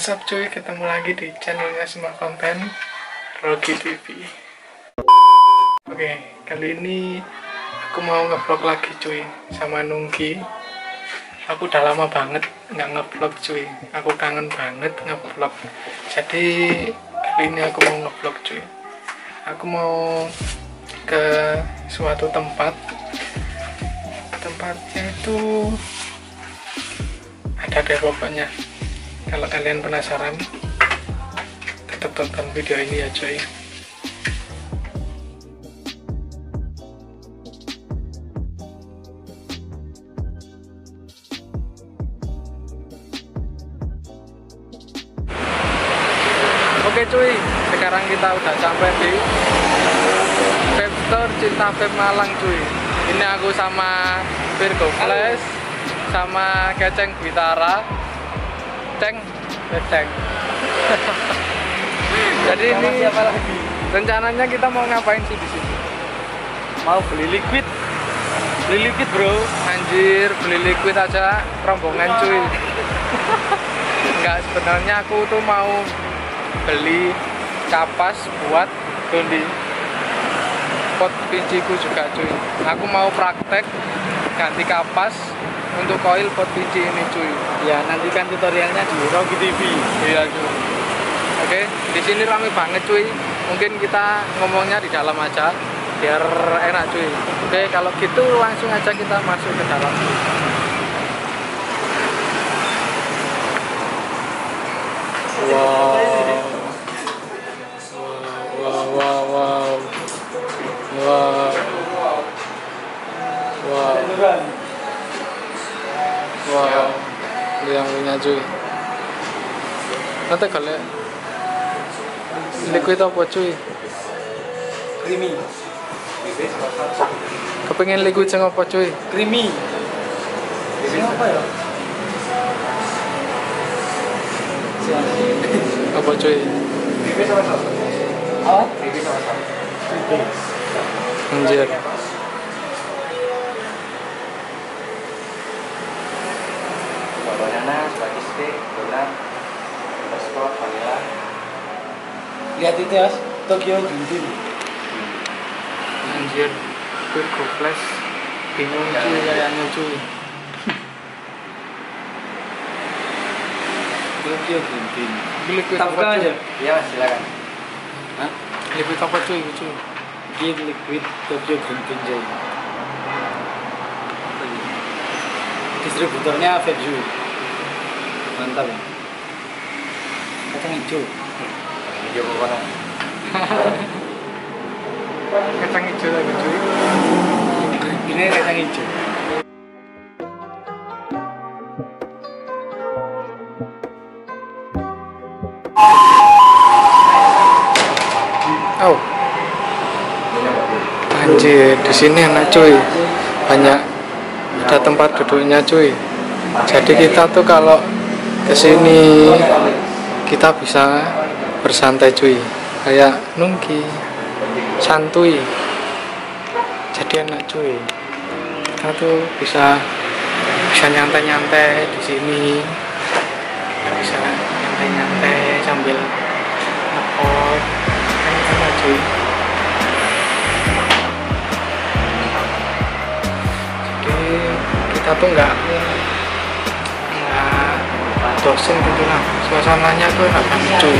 What's up cuy, ketemu lagi di channelnya Semua Konten Rogi TV Oke, kali ini aku mau ngevlog lagi cuy sama Nungki. Aku udah lama banget nggak ngevlog cuy. Aku kangen banget ngevlog. Jadi kali ini aku mau ngevlog cuy. Aku mau ke suatu tempat. Tempatnya itu ada deh kalau kalian penasaran tetap tonton video ini ya cuy Oke cuy, sekarang kita udah sampai di Vape Store Cinta Vape Malang cuy. Ini aku sama Virgo Flash, sama Keceng Bitara, Ceng, eh, Ceng. Jadi ini siapa lagi? rencananya kita mau ngapain sih di sini? Mau beli liquid. Beli liquid, Bro. Anjir, beli liquid aja rombongan cuy. Enggak, sebenarnya aku tuh mau beli kapas buat dondi pot pinciku juga cuy. Aku mau praktek ganti kapas untuk koil pot pinci ini cuy. Ya, nantikan tutorialnya di Rogi TV. Iya cuy. Oke, di sini rame banget cuy. Mungkin kita ngomongnya di dalam aja biar enak cuy. Oke, kalau gitu langsung aja kita masuk ke dalam. Wow. Wow, wow, wow. Wow. Wow. Wow. Liang punya cuy. Nanti kali liquid apa cuy? Creamy. Kepengen liquid sing apa cuy? Creamy. Siapa ya? Apa cuy? Apa? Anjir. Lihat itu ya, Tokyo Green Tea. Anjir. Virgo Flash. Bingung cuy kayaknya cuy. Tokyo. Ini liquid Kita apa aja. Mas, silakan. Hah? Liquid apa cuy? cuy? Ini liquid Tokyo Tea. Jay. Distributornya Veju. Mantap ya. Kacang hijau. Hijau coconut. Kacang hijau lagi cuy. Ini kacang hijau. Oh. Anjir, di sini enak cuy. Banyak ada tempat duduknya cuy. Jadi kita tuh kalau ke sini kita bisa bersantai cuy. Kayak nungki, santuy. Jadi enak cuy. Kita tuh bisa bisa nyantai-nyantai di sini. Bisa nyantai-nyantai sambil ngepot. Enak cuy. jadi kita tuh nggak dosen gitu lah. Suasananya tuh enak banget cuy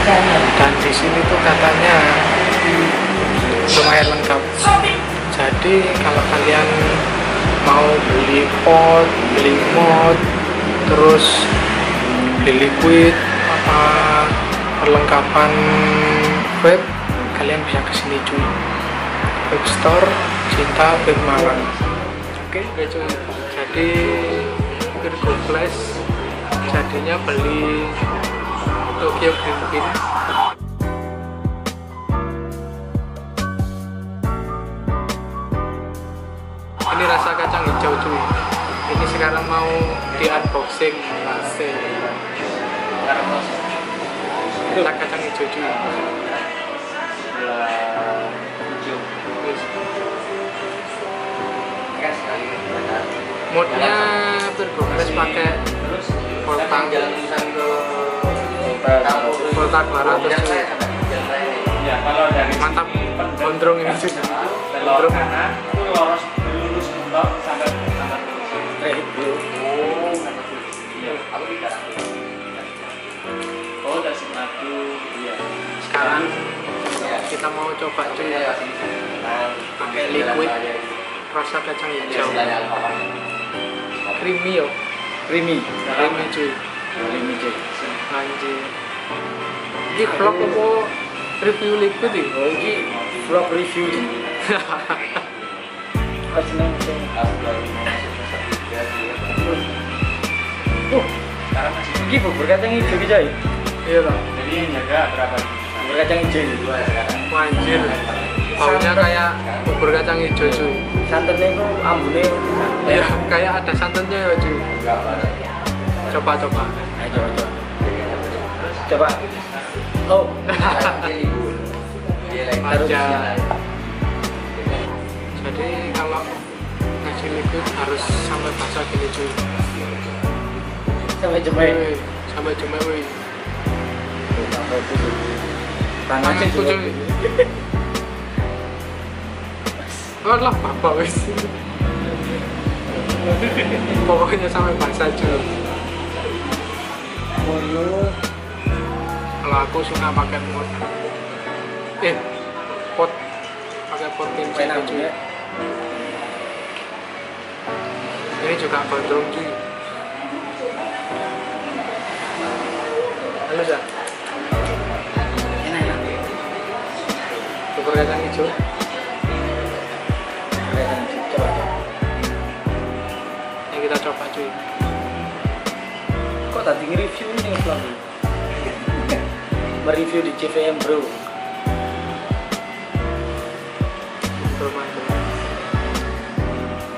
dan di sini tuh katanya lumayan lengkap. Jadi kalau kalian mau beli pot beli mod terus beli liquid apa perlengkapan web kalian bisa ke sini cuy web store cinta web oke cuy jadi Virgo Flash jadinya beli Tokyo Green Bean. Ini rasa kacang hijau cuy. Ini sekarang mau di unboxing rasa rasa kacang hijau cuy. Modnya Flash pakai voltang jalan tulisan ke kota Volta 200 cuy Ya, kalau dari mantap gondrong ini cuy belok kanan itu lurus lurus mentok sampai sampai Straight bro. Oh, iya. Aku. Oh, dari Simadu. Iya. sekarang kita mau coba cuy. Pakai liquid rasa kacang hijau. Creamy yo Creamy. creamy cuy Creamy cuy. anjir ini vlog apa review liquid ini Oh ini vlog review. Aku seneng sing. Uh, Sekarang masih ini bubur kacang hijau gitu ya. iya toh jadi yang jaga berapa? Bubur kacang hijau. Dua sekarang. Anjir baunya kayak bubur kacang hijau cuy Santannya itu ambune. Iya kayak ada santannya ya cuy coba coba Ayo coba coba. Coba. Oh, di aja jadi kalau ngasih liquid harus sampai basah gini cuy Sampai jemai. Sampai itu. Tangannya tanganku juga. cuy Oh lah bapak wis pokoknya sampai basah cuy. Oh, kalau aku suka pakai pot. Eh pot. Pakai pot kimchi enak cuy ya. ini juga gondrong cuy. Halo Zak. Enak ya. bubur kacang hijau coba cuy. Kok tadi nge-review ini vlog? Mereview di CVM bro. mantul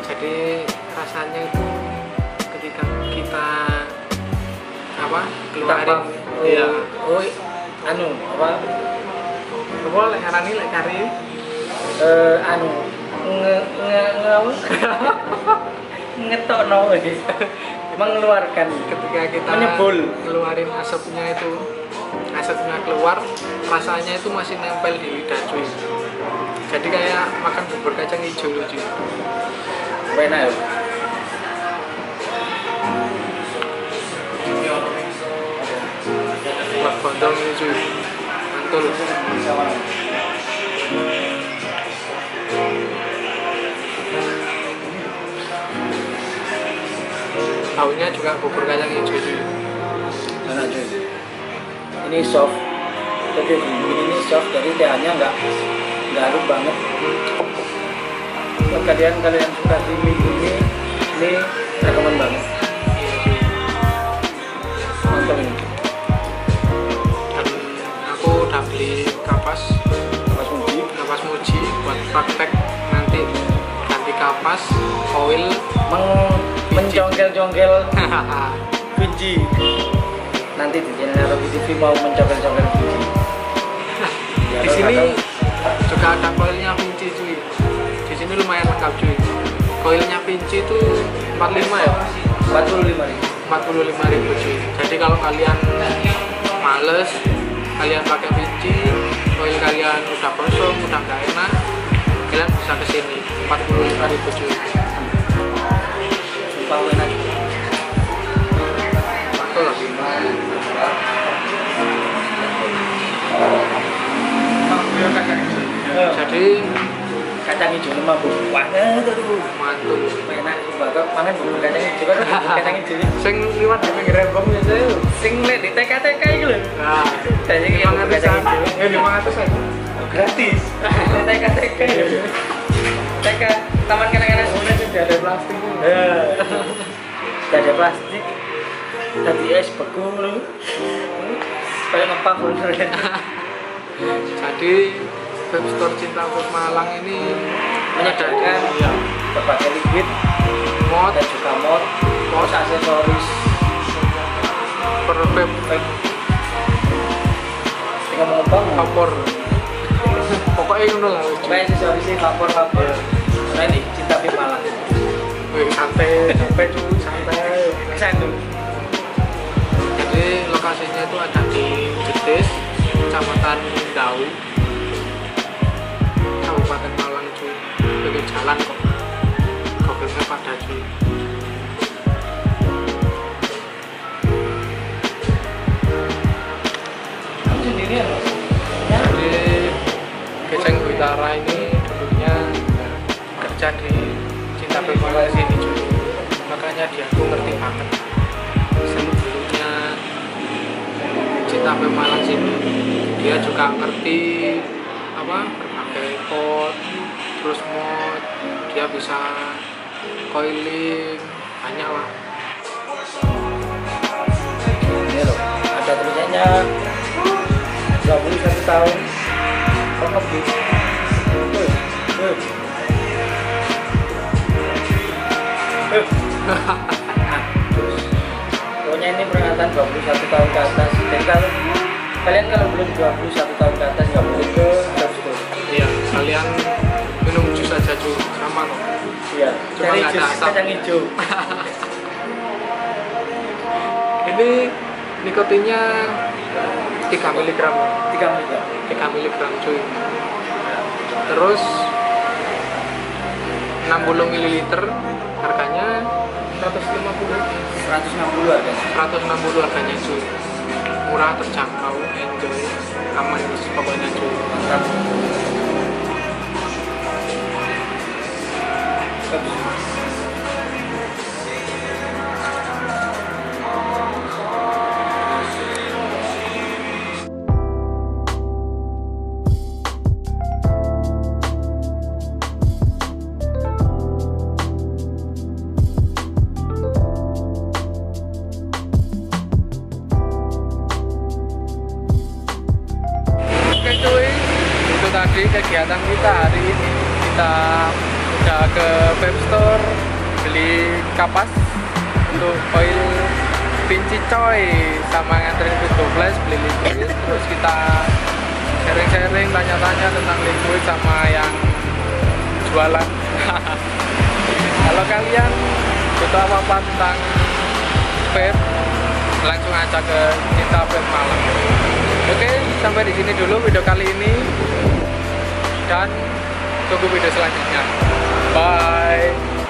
jadi rasanya itu ketika kita apa keluarin oh, iya. Oh, anu apa? apa lek kari Eh, anu. Nge nge nge apa? ngetokno lagi. Mengeluarkan ketika kita Menyebul. ngeluarin asapnya itu asapnya keluar rasanya itu masih nempel di lidah cuy jadi kayak makan bubur kacang hijau loh, cuy enak ya. buat gondrong ini cuy mantul baunya juga bubur kacang hijau cuy Enak cuy. Ini soft. Jadi ini soft jadi tehnya nggak nggak harum banget. Buat kalian kalian suka creamy ini ini rekomen banget. Mantap ini. dan aku udah beli kapas Mas Muji. kapas muji buat praktek nanti ganti kapas oil Meng menjongkel-jongkel kunci. Nanti di channel Robi TV mau menjongkel-jongkel kunci. di sini juga ada koilnya Vinci cuy di sini lumayan lengkap cuy koilnya Vinci itu 45 ya 45 ribu. 45 ribu cuy jadi kalau kalian males kalian pakai Vinci koil kalian udah kosong udah gak enak kalian bisa ke sini 45 ribu cuy Lah jadi Kacang hijau lemah bu. Wah, aduh. mantul Enak kok mangan bubur kacang hijau kan kacang hijau. sing liwat di pinggir rembang biasa yuk Sing lek di TK-TK iki lho. nah Jadi lima kacang hijau. eh lima ratus aja gratis TK TK taman kanak-kanak sudah ada plastik tidak ada plastik. Tadi es beku kayak ngepang bener jadi web store cinta untuk Malang ini menyediakan ya, berbagai liquid. Mod. Dan juga mod. Mod. Aksesoris. Per web tinggal mau ngepang vapor. Pokoknya ngono lah pokoknya aksesorisnya vapor vapor nah ini cinta Malang santai santai cuy santai kesan tuh jadi lokasinya itu ada di Gadis kecamatan Dau Kabupaten Malang cuy pengen jalan kok. Google-nya pada cuy sendirian jadi Geceng Witara ini dulunya kerja di Pemalang sini cuy makanya dia tuh ngerti banget seluk beluknya Cinta Pemalang sini dia juga ngerti apa berbagai pot terus mod dia bisa coiling banyak lah Ini loh, ada tulisannya 21 tahun. Kok ngebut? Pokoknya ini peringatan 21 tahun ke atas. Jadi kalau kalian kalau belum 21 tahun ke atas nggak boleh ke Subscore. iya kalian minum jus aja cuy sama kok Iya. Cuma nggak ada asap. kacang hijau. ini nikotinnya 3 mg 3 mg. 3 mg cuy terus 60 ml harganya 150 160 harganya. 160 harganya cuy murah terjangkau enjoy aman pokoknya cuy Mantap. Bagus. Oke kapas untuk oil pinci coy sama nganterin pintu flash beli liquid terus kita sharing-sharing tanya-tanya tentang liquid sama yang jualan kalau kalian butuh apa-apa tentang vape langsung aja ke Cinta Vape Malang Oke, sampai di sini dulu video kali ini. Dan tunggu video selanjutnya. Bye.